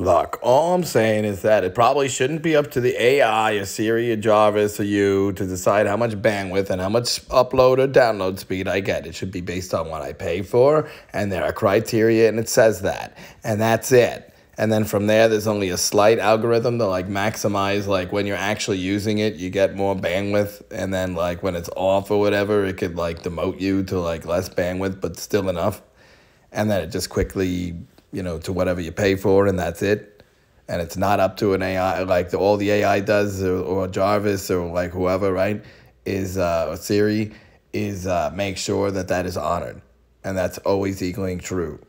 Look, all I'm saying is that it probably shouldn't be up to the AI or Siri or Jarvis or you to decide how much bandwidth and how much upload or download speed I get. It should be based on what I pay for, and there are criteria, and it says that. And that's it. And then from there, there's only a slight algorithm to like maximize, like when you're actually using it, you get more bandwidth. And then like when it's off or whatever, it could like demote you to like less bandwidth, but still enough. And then it just quickly you know, to whatever you pay for, and that's it. And it's not up to an AI like the, all the AI does, or, or Jarvis, or like whoever, right? Is uh, Siri is uh, make sure that that is honored, and that's always equaling true.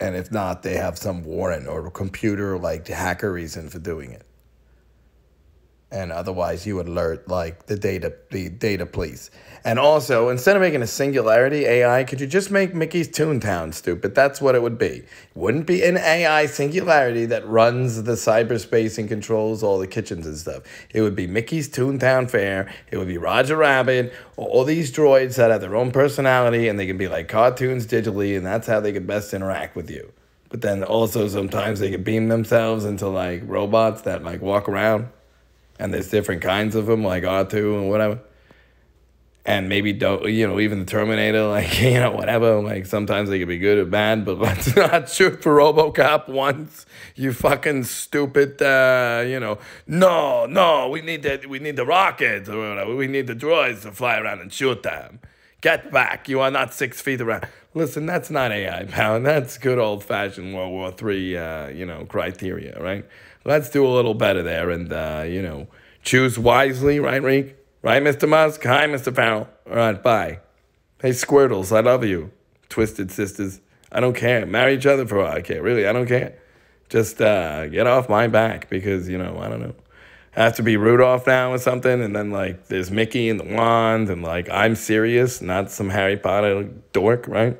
And if not, they have some warrant or computer like hacker reason for doing it and otherwise you would alert like the data the data police. And also, instead of making a singularity AI, could you just make Mickey's Toontown stupid? That's what it would be. Wouldn't be an AI singularity that runs the cyberspace and controls all the kitchens and stuff. It would be Mickey's Toontown Fair. It would be Roger Rabbit, all these droids that have their own personality and they can be like cartoons digitally, and that's how they could best interact with you. But then also sometimes they could beam themselves into like robots that like walk around and there's different kinds of them, like R2 and whatever. And maybe don't, you know, even the Terminator, like, you know, whatever. Like, sometimes they could be good or bad, but let's not shoot for Robocop once. You fucking stupid, uh, you know. No, no, we need the, we need the rockets or whatever. We need the droids to fly around and shoot them. Get back. You are not six feet around. Listen, that's not AI, pal. That's good old fashioned World War III, uh, you know, criteria, right? let's do a little better there and, uh, you know, choose wisely, right, Reek? Right, Mr. Musk? Hi, Mr. Farrell. All right, bye. Hey, Squirtles, I love you. Twisted sisters. I don't care. Marry each other for all I care. Really, I don't care. Just uh, get off my back because, you know, I don't know. Have to be Rudolph now or something. And then, like, there's Mickey and the wand. And, like, I'm serious, not some Harry Potter dork, right?